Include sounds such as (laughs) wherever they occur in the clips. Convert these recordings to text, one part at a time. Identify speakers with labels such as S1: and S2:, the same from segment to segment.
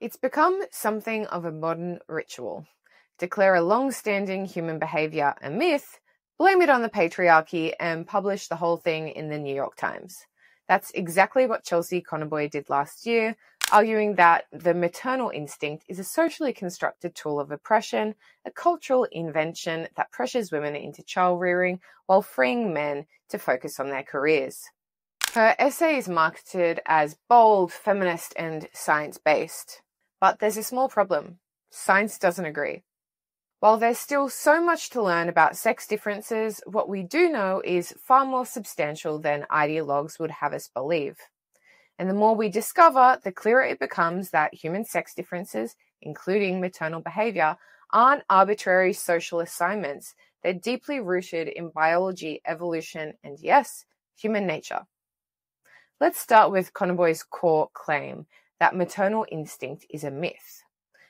S1: It's become something of a modern ritual. Declare a long standing human behavior a myth, blame it on the patriarchy, and publish the whole thing in the New York Times. That's exactly what Chelsea Conaboy did last year, arguing that the maternal instinct is a socially constructed tool of oppression, a cultural invention that pressures women into child rearing while freeing men to focus on their careers. Her essay is marketed as bold, feminist, and science based. But there's a small problem science doesn't agree. While there's still so much to learn about sex differences, what we do know is far more substantial than ideologues would have us believe. And the more we discover, the clearer it becomes that human sex differences, including maternal behavior, aren't arbitrary social assignments. They're deeply rooted in biology, evolution, and yes, human nature. Let's start with Conaboy's core claim that maternal instinct is a myth.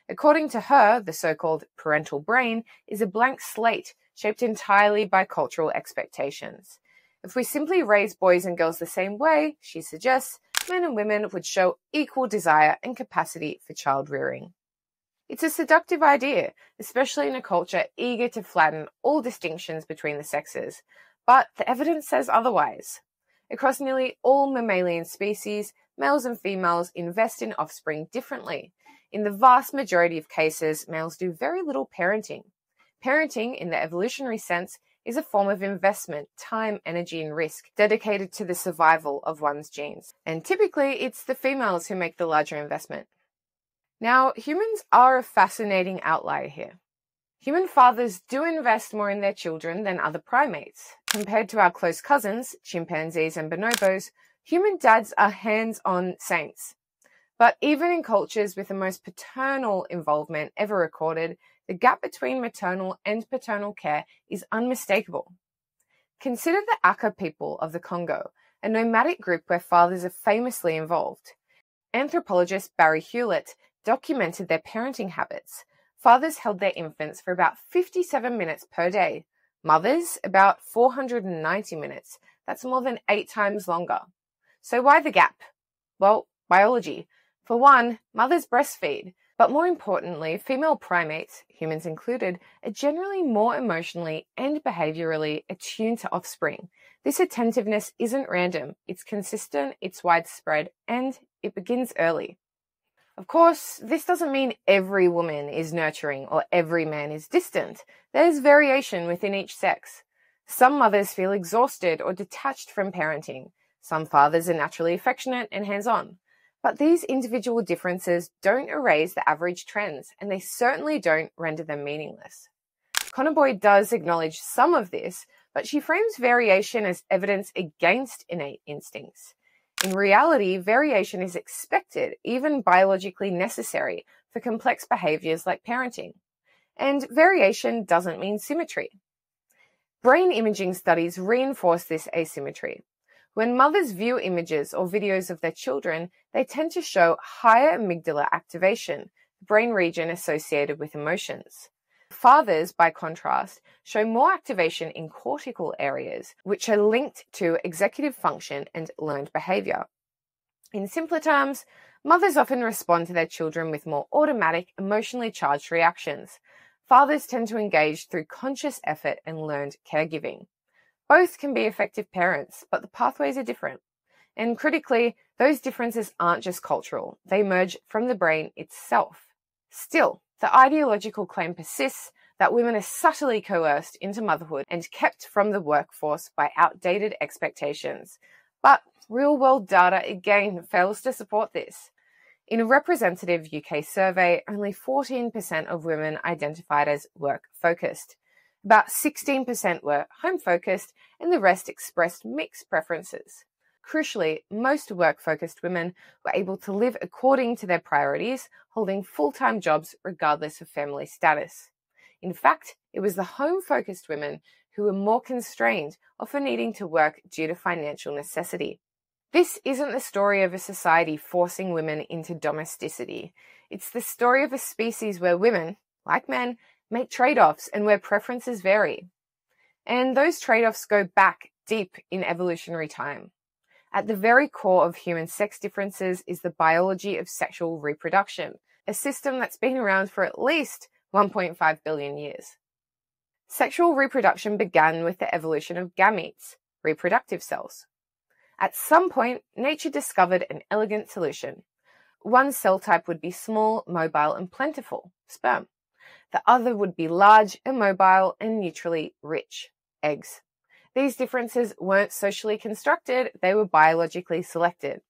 S1: According to her, the so called parental brain is a blank slate shaped entirely by cultural expectations. If we simply raise boys and girls the same way, she suggests, men and women would show equal desire and capacity for child rearing. It's a seductive idea, especially in a culture eager to flatten all distinctions between the sexes, but the evidence says otherwise. Across nearly all mammalian species, males and females invest in offspring differently. In the vast majority of cases, males do very little parenting. Parenting, in the evolutionary sense, is a form of investment, time, energy, and risk dedicated to the survival of one's genes. And typically, it's the females who make the larger investment. Now, humans are a fascinating outlier here. Human fathers do invest more in their children than other primates. Compared to our close cousins, chimpanzees and bonobos, Human dads are hands on saints. But even in cultures with the most paternal involvement ever recorded, the gap between maternal and paternal care is unmistakable. Consider the Aka people of the Congo, a nomadic group where fathers are famously involved. Anthropologist Barry Hewlett documented their parenting habits. Fathers held their infants for about 57 minutes per day, mothers about 490 minutes. That's more than eight times longer. So why the gap? Well, biology. For one, mothers breastfeed, but more importantly, female primates, humans included, are generally more emotionally and behaviorally attuned to offspring. This attentiveness isn't random, it's consistent, it's widespread, and it begins early. Of course, this doesn't mean every woman is nurturing or every man is distant. There's variation within each sex. Some mothers feel exhausted or detached from parenting. Some fathers are naturally affectionate and hands on. But these individual differences don't erase the average trends, and they certainly don't render them meaningless. Conaboy does acknowledge some of this, but she frames variation as evidence against innate instincts. In reality, variation is expected, even biologically necessary, for complex behaviors like parenting. And variation doesn't mean symmetry. Brain imaging studies reinforce this asymmetry. When mothers view images or videos of their children, they tend to show higher amygdala activation, the brain region associated with emotions. Fathers, by contrast, show more activation in cortical areas, which are linked to executive function and learned behavior. In simpler terms, mothers often respond to their children with more automatic, emotionally charged reactions. Fathers tend to engage through conscious effort and learned caregiving. Both can be effective parents, but the pathways are different. And critically, those differences aren't just cultural, they emerge from the brain itself. Still, the ideological claim persists that women are subtly coerced into motherhood and kept from the workforce by outdated expectations. But real world data again fails to support this. In a representative UK survey, only 14% of women identified as work focused. About 16% were home focused, and the rest expressed mixed preferences. Crucially, most work focused women were able to live according to their priorities, holding full time jobs regardless of family status. In fact, it was the home focused women who were more constrained, often needing to work due to financial necessity. This isn't the story of a society forcing women into domesticity. It's the story of a species where women, like men, make trade offs and where preferences vary. And those trade offs go back deep in evolutionary time. At the very core of human sex differences is the biology of sexual reproduction, a system that's been around for at least 1.5 billion years. Sexual reproduction began with the evolution of gametes, reproductive cells. At some point, nature discovered an elegant solution. One cell type would be small, mobile, and plentiful, sperm. The other would be large, immobile, and neutrally rich, eggs. These differences weren't socially constructed, they were biologically selected.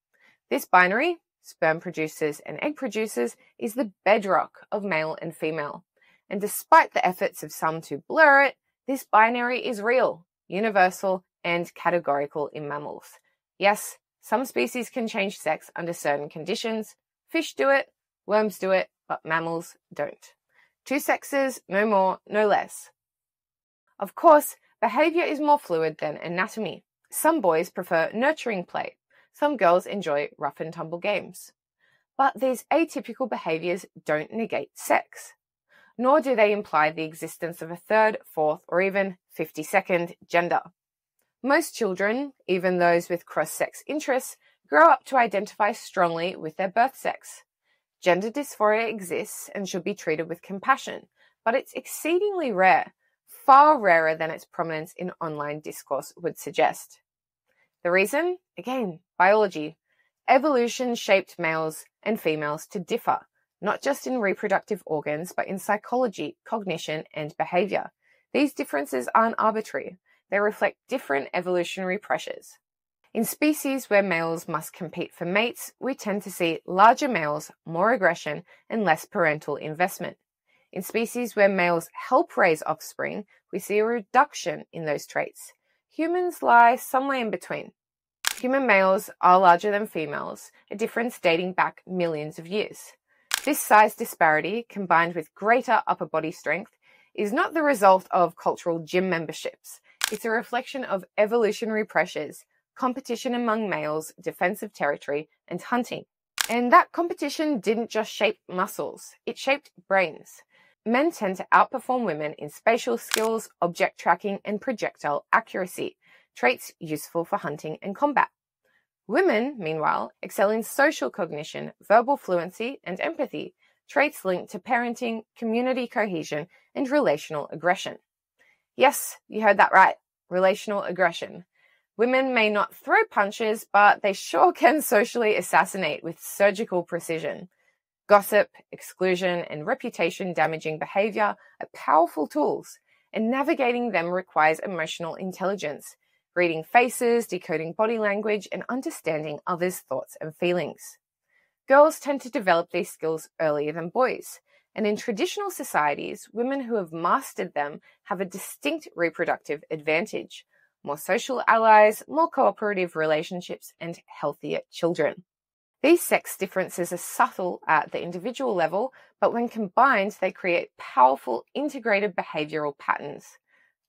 S1: This binary, sperm producers and egg producers, is the bedrock of male and female. And despite the efforts of some to blur it, this binary is real, universal, and categorical in mammals. Yes, some species can change sex under certain conditions. Fish do it, worms do it, but mammals don't. Two sexes, no more, no less. Of course, behavior is more fluid than anatomy. Some boys prefer nurturing play. Some girls enjoy rough and tumble games. But these atypical behaviors don't negate sex nor do they imply the existence of a third, fourth, or even 52nd gender. Most children, even those with cross sex interests, grow up to identify strongly with their birth sex. Gender dysphoria exists and should be treated with compassion, but it's exceedingly rare, far rarer than its prominence in online discourse would suggest. The reason? Again, biology. Evolution shaped males and females to differ, not just in reproductive organs, but in psychology, cognition, and behavior. These differences aren't arbitrary, they reflect different evolutionary pressures. In species where males must compete for mates, we tend to see larger males, more aggression, and less parental investment. In species where males help raise offspring, we see a reduction in those traits. Humans lie somewhere in between. Human males are larger than females, a difference dating back millions of years. This size disparity, combined with greater upper body strength, is not the result of cultural gym memberships. It's a reflection of evolutionary pressures, competition among males, defensive territory, and hunting. And that competition didn't just shape muscles, it shaped brains. Men tend to outperform women in spatial skills, object tracking, and projectile accuracy, traits useful for hunting and combat. Women, meanwhile, excel in social cognition, verbal fluency, and empathy, traits linked to parenting, community cohesion, and relational aggression. Yes, you heard that right. Relational aggression. Women may not throw punches, but they sure (laughs) can socially assassinate with surgical precision. Gossip, exclusion, and reputation damaging behavior are powerful tools, and navigating them requires emotional intelligence, reading faces, decoding body language, and understanding others' thoughts and feelings. Girls tend to develop these skills earlier than boys, and in traditional societies, women who have mastered them have a distinct reproductive advantage more social allies, more cooperative relationships, and healthier children. These sex differences are subtle at the individual level, but when combined, they create powerful integrated behavioral patterns.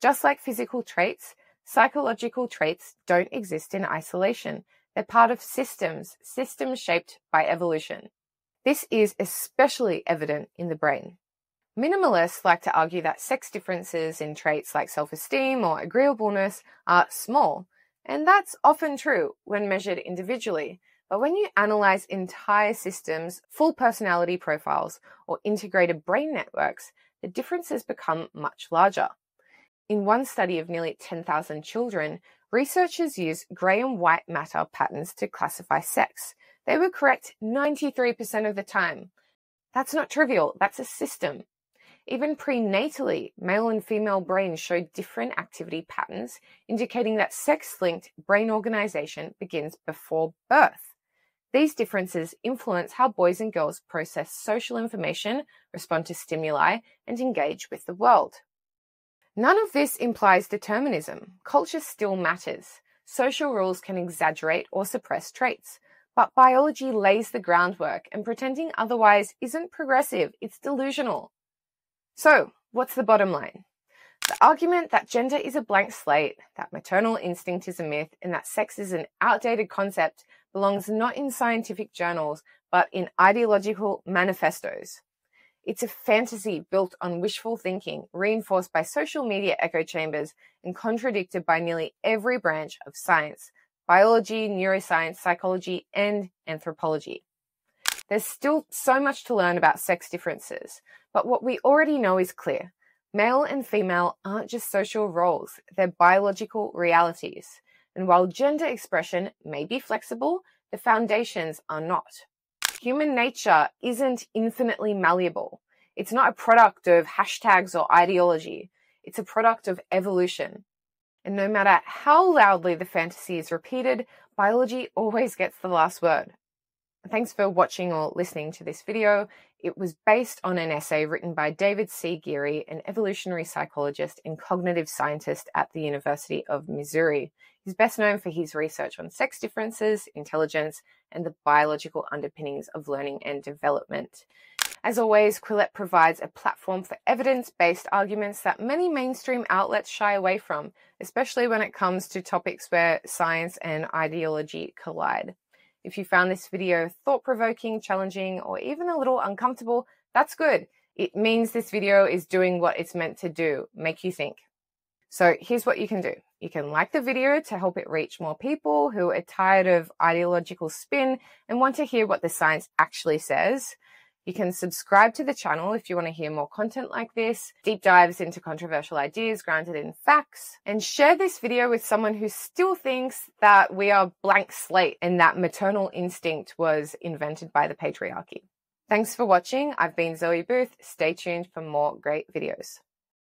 S1: Just like physical traits, Psychological traits don't exist in isolation. They're part of systems, systems shaped by evolution. This is especially evident in the brain. Minimalists like to argue that sex differences in traits like self esteem or agreeableness are small, and that's often true when measured individually. But when you analyze entire systems, full personality profiles, or integrated brain networks, the differences become much larger. In one study of nearly 10,000 children, researchers used grey and white matter patterns to classify sex. They were correct 93% of the time. That's not trivial, that's a system. Even prenatally, male and female brains showed different activity patterns, indicating that sex linked brain organization begins before birth. These differences influence how boys and girls process social information, respond to stimuli, and engage with the world. None of this implies determinism. Culture still matters. Social rules can exaggerate or suppress traits, but biology lays the groundwork, and pretending otherwise isn't progressive, it's delusional. So, what's the bottom line? The argument that gender is a blank slate, that maternal instinct is a myth, and that sex is an outdated concept belongs not in scientific journals, but in ideological manifestos. It's a fantasy built on wishful thinking, reinforced by social media echo chambers, and contradicted by nearly every branch of science biology, neuroscience, psychology, and anthropology. There's still so much to learn about sex differences, but what we already know is clear. Male and female aren't just social roles, they're biological realities. And while gender expression may be flexible, the foundations are not. Human nature isn't infinitely malleable. It's not a product of hashtags or ideology. It's a product of evolution. And no matter how loudly the fantasy is repeated, biology always gets the last word. Thanks for watching or listening to this video. It was based on an essay written by David C. Geary, an evolutionary psychologist and cognitive scientist at the University of Missouri. He's best known for his research on sex differences, intelligence, and the biological underpinnings of learning and development. As always, Quillette provides a platform for evidence based arguments that many mainstream outlets shy away from, especially when it comes to topics where science and ideology collide. If you found this video thought provoking, challenging, or even a little uncomfortable, that's good. It means this video is doing what it's meant to do make you think. So here's what you can do. You can like the video to help it reach more people who are tired of ideological spin and want to hear what the science actually says. You can subscribe to the channel if you want to hear more content like this, deep dives into controversial ideas grounded in facts, and share this video with someone who still thinks that we are blank slate and that maternal instinct was invented by the patriarchy. Thanks for watching. I've been Zoe Booth. Stay tuned for more great videos.